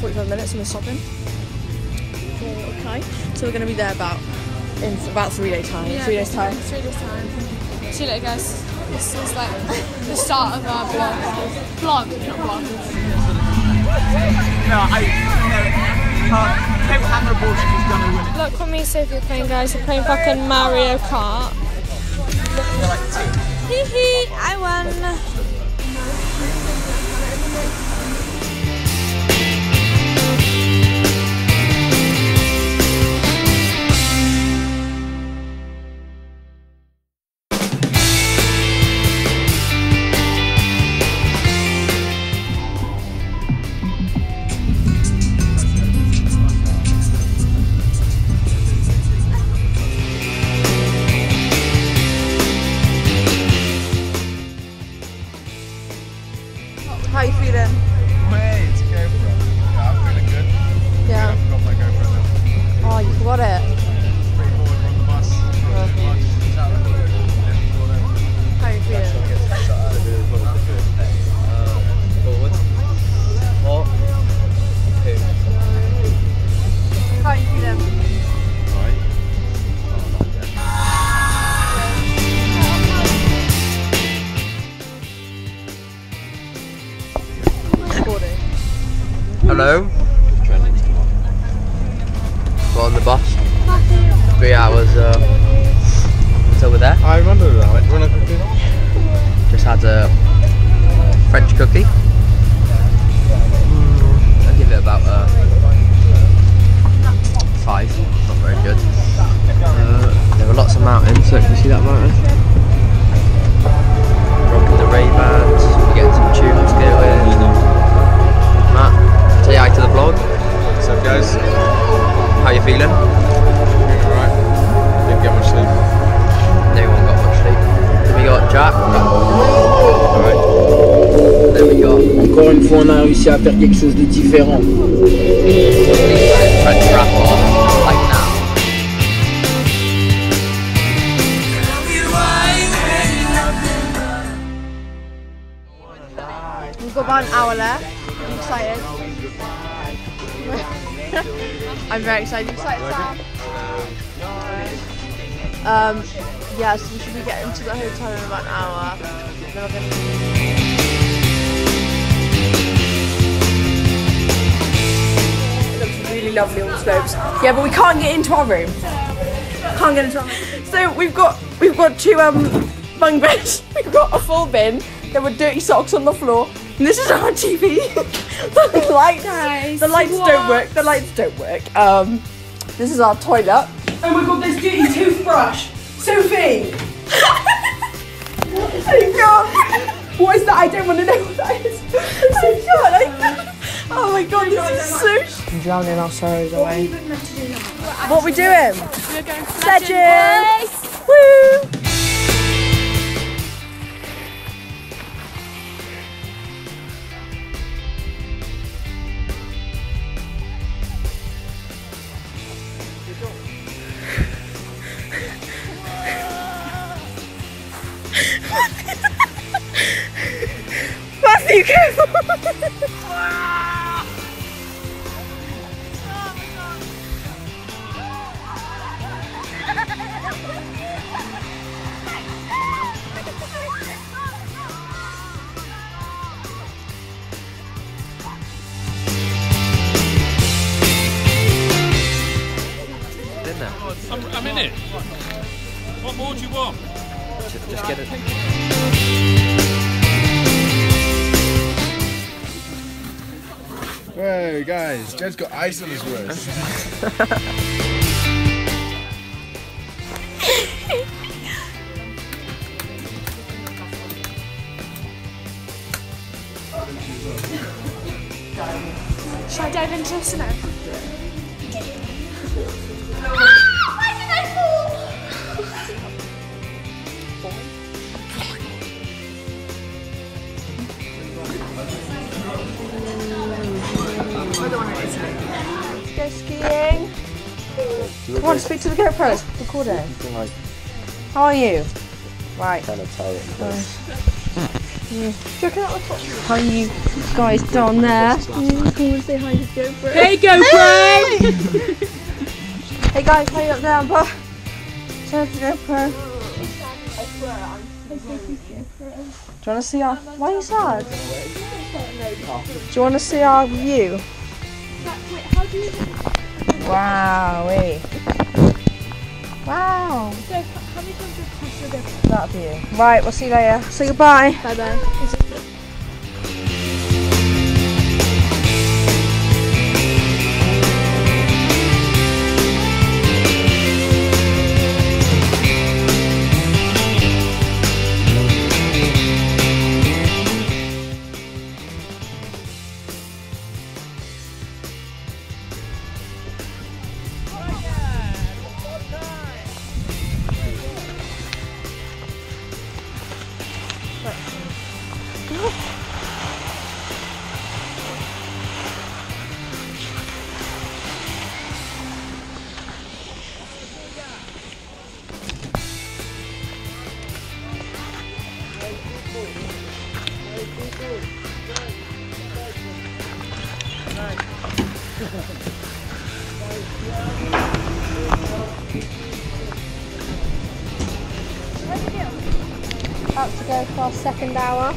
been literally 45 minutes and we're stopping. Okay. So we're going to be there about in about three days time. Yeah, three days time. Three days time. See you later, guys. This is like the start of our vlog. Vlog, not vlog. No, I. No. Uh, Kate Hammer abortion is gonna win it. Look what me and Sophie are playing, guys. We're playing fucking Mario Kart. Hee hee, I won. Hello. We're on the bus. Three hours uh, until we're there. I remember that. You want to cookie? Just had a French cookie. Mm, I'll give it about uh, five. Not very good. Uh, there were lots of mountains. Look, you see that mountain? Rocking the Ray Bans. We're getting some tunes going. Réussi à faire quelque chose de différent. French rapper like now. We've got about an hour left. I'm excited. I'm very excited. You excited, Sam? Um, yeah, so we should be getting to the hotel in about an hour. Really lovely on the slopes. Yeah, but we can't get into our room. Can't get into our room. So we've got we've got two um bunk beds. We've got a full bin. There were dirty socks on the floor. And this is our TV. the lights, the lights don't work. The lights don't work. Um, this is our toilet. Oh my god, there's dirty toothbrush. Sophie. oh god. What is that? I don't want to know what that is. Oh god. I, oh my god, this is so. I'm drowning our sorrows away. What are we doing? We're going Sledging. Woo! Matthew, careful! I'm, I'm in it. What more do you want? Just, just get it. Hey, guys. Jed's got ice on his wrist. Should I dive into this now? Skiing. Come on, speak to the GoPro. It's recording. How are you? Right. Kind of tired. Hi, you guys down there. Come and say hi to GoPro. Hey, GoPro! Hey guys, how you up there, Amber? Say hi to GoPro. Do you want to see our? Why are you sad? Do you want to see our view? Wow, eh. Wow. That view. Right, we'll see you later. Say goodbye. Bye bye. Second hour.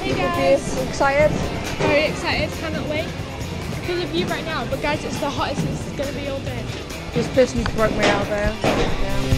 Hey guys, Excited? very excited, cannot wait. Because of you right now, but guys, it's the hottest it's gonna be all day. This person broke me out there. Oh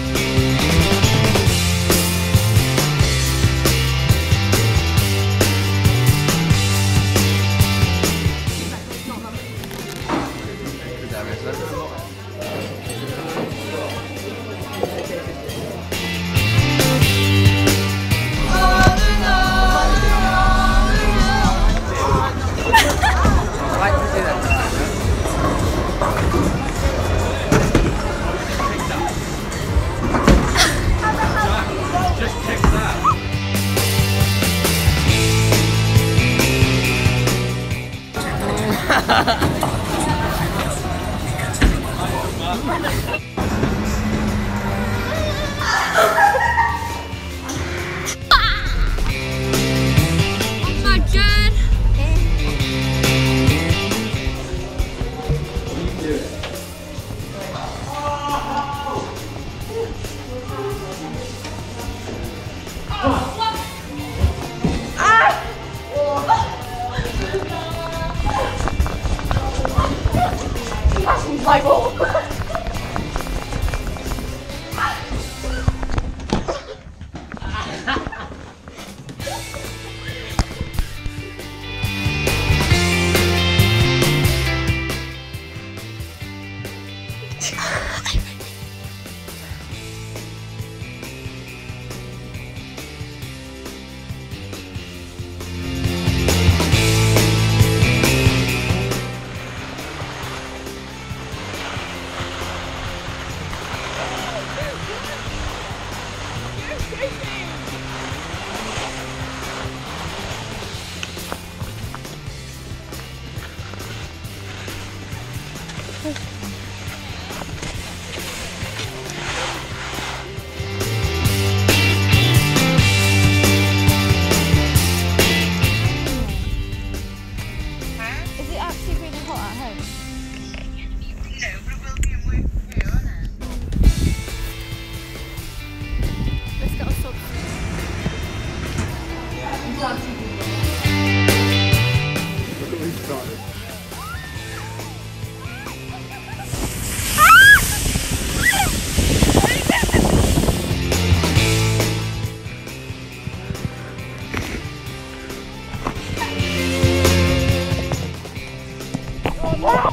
Oh!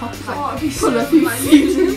Hot pie. Sonra bir film.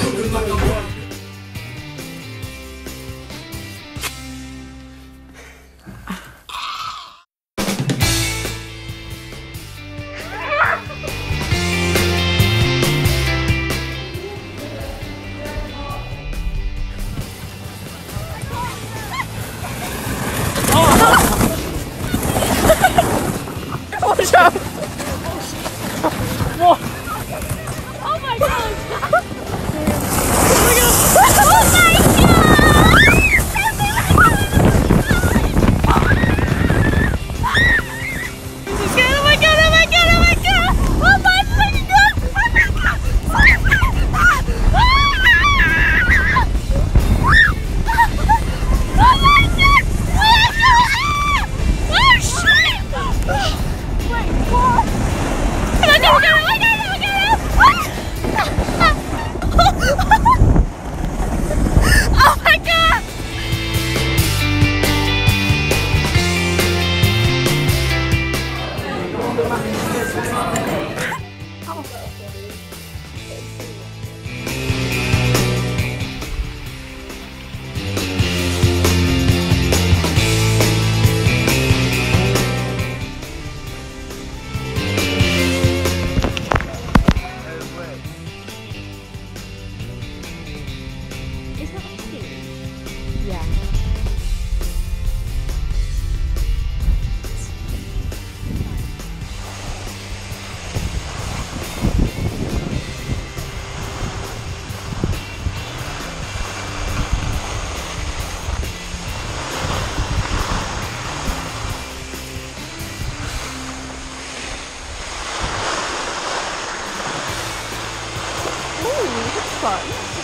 fun.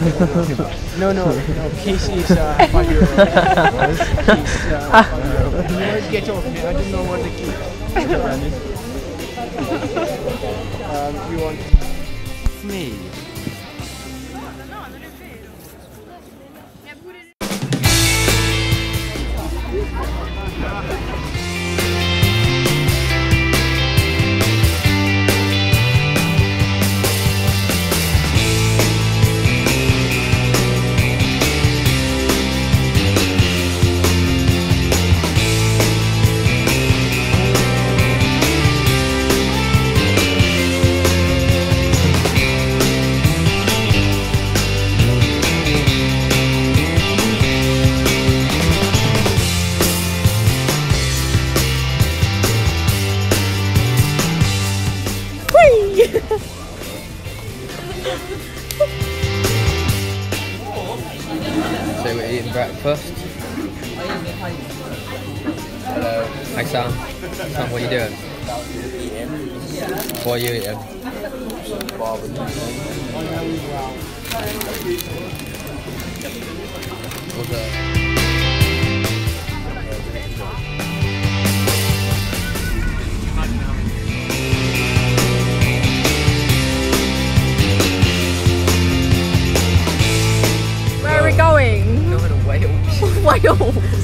No, no, no. Casey is uh, five year old. He's uh, five year. He always gets off me. I don't know what the key. um, you want? Me. You eating? What's that? Where are we going? Going to Wales. Wales.